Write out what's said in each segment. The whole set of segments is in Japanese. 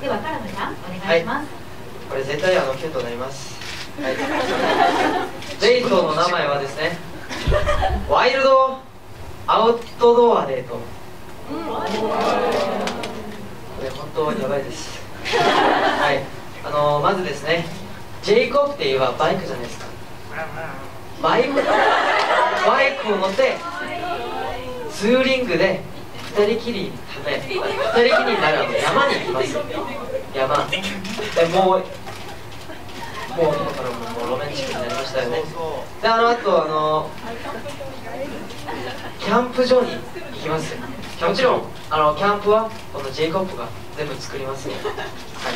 ではカラムちゃんお願いします、これ絶対あのキュートになります。はい。デートの名前はですねワイルドアウトドアデートこれ本当にやばいです。はい。あのまずですねジェイコブって言えばバイクじゃないですか。バイクバイクを乗ってツーリングで二人きりため二人きりになるの山に行きます山でもうもう今からもうロマンチックになりましたよねであのあとあのキャンプ場に行きますもちろんあのキャンプはこのジェイコップが全部作りますよ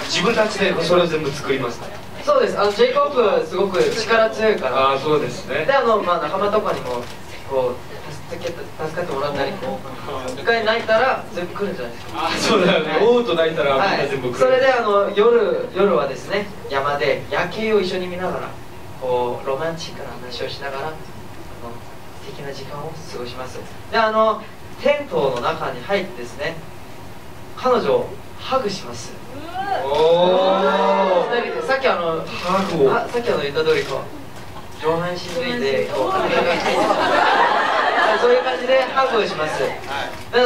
自分たちでそれを全部作りますそうですあのジェイコップすごく力強いからああそうですねであの、まあ、仲間とかにもこう助けて助かってもらったりこう一回泣いたら全部来るんじゃないですか。ああそうだよね。おうと泣いたらみんは、ない全部来る、それであの夜夜はですね山で夜景を一緒に見ながらこうロマンチックな話をしながらあの素敵な時間を過ごします。であのテントの中に入ってですね彼女をハグします。おお二人で。さっきあのハグを。あさっきあの言った通りこう上半身脱いでこうそういう感じでハグをします、で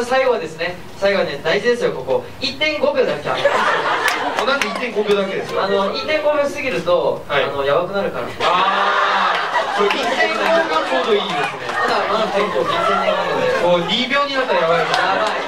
最後はですね最後はね大事ですよここ。1.5秒だけあのおなんで1.5秒だけですか？あの1.5秒過ぎると、はい。あのやばくなるから。ああこれ1.5秒がちょうどいいですね。まだまだ結構金銭年なのでもう2秒になったらやばいやばい2秒やばいなやばい2秒やばい